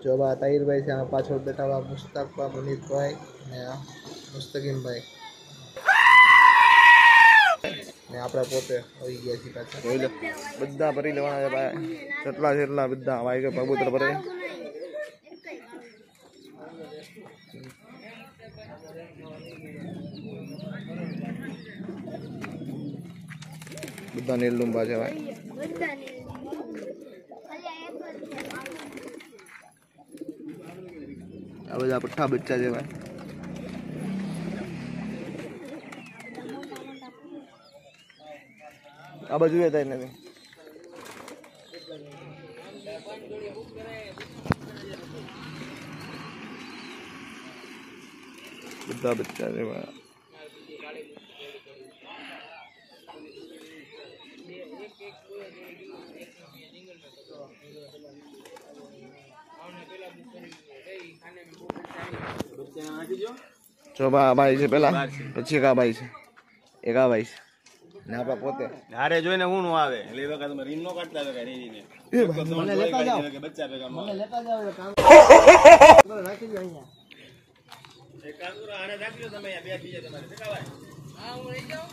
જો આ તાહિરભાઈ છે આ પાછળ બેઠા આ મુસ્તાકભાઈ મુનીફભાઈ ને આ મુસ્તકીમભાઈ ને આપણે પોતે આવી ગયા છીએ પાછા જોઈ લો બધા ભરી લેવાના છે ભાઈ જેટલા છે એટલા બધા ભાઈ કે કબૂતર ભરે બધા નીલડુંબા છે ભાઈ આ બધા પઠ્ઠા બચ્ચા જેવા આ બાજુ થાય નથી બધા બચ્ચા છે જો બા ભાઈ છે પેલા. પછી એક આ ભાઈ છે. એક આ ભાઈ છે. ને આપણા પોતે. હારે જોઈને હું નું આવે. એટલે એ વખત રીન નો. કાઢતા કઈ રીને મને લેતા જાવ બચ્ચા ભેગા મને લેતા જાવ એટલે કામ કરો આને રાખજો તમે અહીંયા. બે બીજા તમારે શીખાવાય હા હું લઈ જાઉં.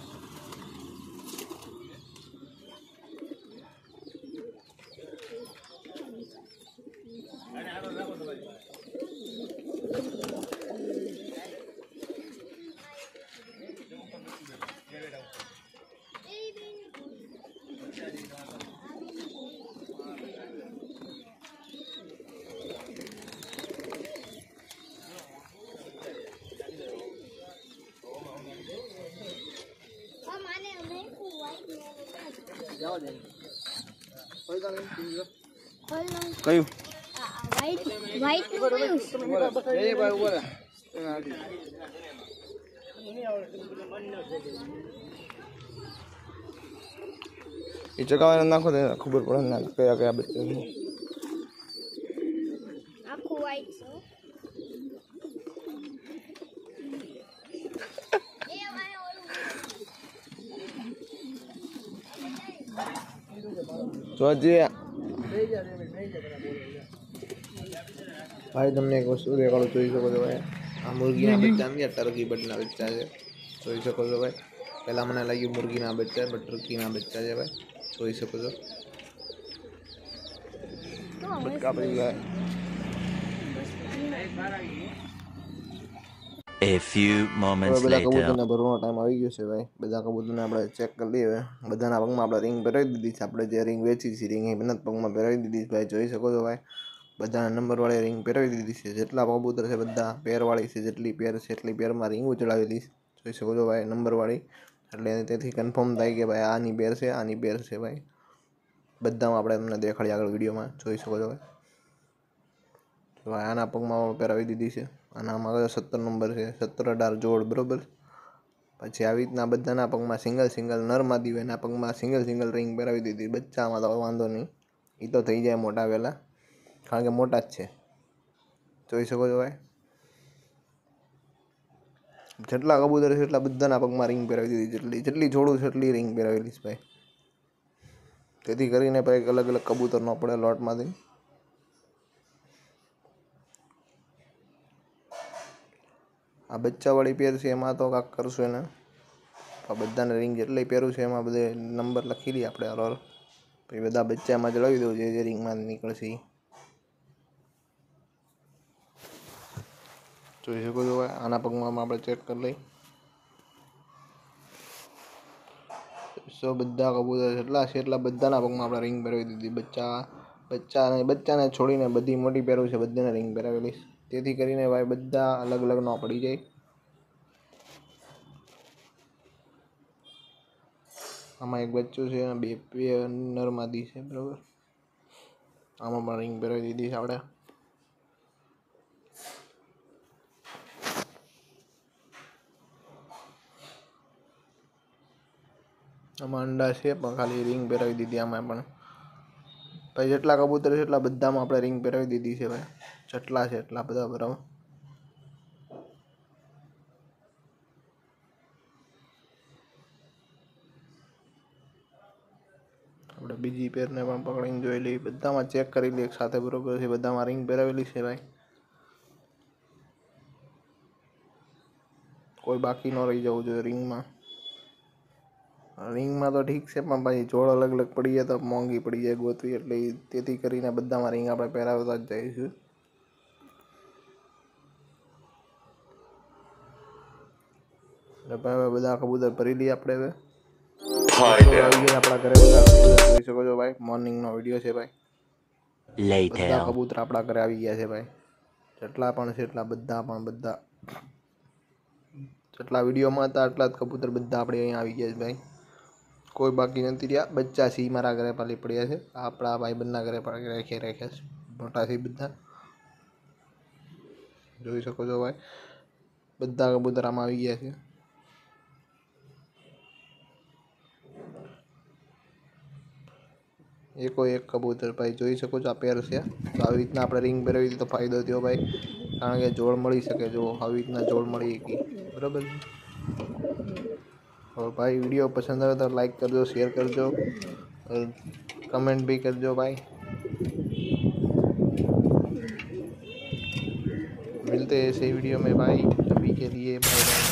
કયું એ ચગાવાને નાખો તો ખબર પડે ને કયા કયા બચ્ચા છે આખું white છે. જોજે ભાઈ તમને એક વસ્તુ દેખાડું જોઈ શકો છો ભાઈ આ મુરગીના બચ્ચા નથી આ ટર્કી બર્ડના બચ્ચા છે જોઈ શકો છો ભાઈ પહેલાં મને લાગ્યું મુરગીના બચ્ચા બટ ટર્કીના બચ્ચા છે ભાઈ જોઈ શકો છો બટકા પડી ગયા A few moments બધા. કબૂતરને ભરવાનો ટાઈમ આવી ગયો છે ભાઈ. બધા કબૂતરને આપણે ચેક કરી લઈએ હવે. બધાના પગમાં આપણે રિંગ પહેરાવી દીધી છે. આપણે જે રિંગ વેચી છે રિંગ એ પગમાં પહેરાવી દીધી છે ભાઈ. જોઈ શકો છો ભાઈ. બધાના નંબરવાળી રિંગ પહેરાવી દીધી છે. જેટલા કબૂતર છે બધા પેરવાળી છે. જેટલી પેર છે એટલી પેરમાં રિંગ ચડાવેલી છે. જોઈ શકો છો ભાઈ નંબરવાળી એટલે તેથી કન્ફર્મ થાય કે ભાઈ આની પેર છે આની પેર છે ભાઈ. બધામાં આપણે તમને દેખાડીએ આગળ વિડીયોમાં. જોઈ શકો છો ભાઈ આના પગમાં પહેરાવી દીધી છે. આનામાં કયો સત્તર નંબર છે, સત્તર અઢાર જોડ, બરાબર? પછી આવી રીતના બધાના પગમાં સિંગલ સિંગલ નરમાં દીવેના પગમાં સિંગલ સિંગલ રિંગ પહેરાવી દીધી. બચ્ચામાં તો વાંધો નહીં. એ તો થઈ જાય મોટા વહેલા કારણ કે મોટા જ છે. જોઈ શકો છો ભાઈ? જેટલા કબૂતર છે એટલા બધાના પગમાં રિંગ પહેરાવી દીધી. જેટલી જેટલી જોડું છે એટલી રિંગ પહેરાવેલી છે ભાઈ. તેથી કરીને ભાઈ અલગ અલગ કબૂતર ન પડે લોટમાંથી. આ બચ્ચાવાળી પેર છે, એમાં તો કાંક કરશું એને. આ બધાને રિંગ જેટલી પહેરું છે, એમાં બધે નંબર લખી લઈએ આપણે અલગ પછી બધા બચ્ચામાં ચડાવી દઉં જે જે રિંગમાં નીકળશે જોઈ શકો છો આના પગમાં આપણે ચેક કરી લઈ સો બધા કબૂતર જેટલા છે એટલા બધાના પગમાં આપણે રિંગ પહેરાવી દીધી. બચ્ચા, બચ્ચાને બચ્ચાને છોડીને બધી મોટી પહેરવું છે, બધાને રિંગ પહેરાવેલી. તેથી કરીને ભાઈ બધા અલગ અલગ ન પડી જાય. આમાં એક બચ્ચું છે બે બે નર્માદી છે, બરાબર? આમાં પણ રિંગ પહેરાવી દીધી છે આપણે. આમાં અંડા છે, પણ ખાલી રિંગ પહેરાવી દીધી આમાં પણ. ભાઈ જેટલા કબૂતર છે એટલા બધામાં આપણે રિંગ પહેરાવી દીધી છે ભાઈ જેટલા છે એટલા બધા બરાબર આપણે બીજી પેરને પણ પકડીને જોઈ લઈએ બધામાં ચેક કરી લઈએ એક સાથે બરોબર છે બધામાં રિંગ પહેરાવેલી છે ભાઈ કોઈ બાકી ન રહી જવું જોઈએ રિંગમાં રિંગમાં તો ઠીક છે પણ ભાઈ જોડ અલગ અલગ પડી જાય તો મોંઘી પડી જાય ગોતવી એટલે ઈ- તેથી કરીને બધામાં રિંગ આપણે પહેરાવતા જ જઈશું એટલે ભાઈ હવે બધા કબૂતર ભરી લઈએ આપણે હવે આવી ગયા આપણા ઘરે બધા કબૂતર જોઈ શકો છો ભાઈ મોર્નિંગનો વિડીયો છે ભાઈ બધા કબૂતર આપણા ઘરે આવી ગયા છે ભાઈ જેટલા પણ છે એટલા બધા પણ બધા જેટલા વિડીયોમાં હતા એટલા જ કબૂતર બધા આપણે અહીંયા આવી ગયા છે ભાઈ કોઈ બાકી નથી રહ્યા. બચ્ચા સી મારા ઘરે પાલી પડ્યા છે. આપણા ભાઈબંધના ઘરે પણ રાખ્યા રાખ્યા છે. મોટા સી બધા. જોઈ શકો છો ભાઈ. બધા કબૂતર આમાં આવી ગયા છે. એકો એક કબૂતર ભાઈ જોઈ શકો છો આ પેર છે. તો આવી રીતના આપણે રિંગ પહેરાવી દીધી તો ફાયદો થયો ભાઈ. કારણ કે જોડ મળી શકે જો આવી રીતના જોડ મળી ગઈ બરાબર और भाई वीडियो पसंद आए तो लाइक कर दो शेयर कर दो और कमेंट भी कर दो भाई। मिलते हैं ऐसे वीडियो में भाई, अभी के लिए बाय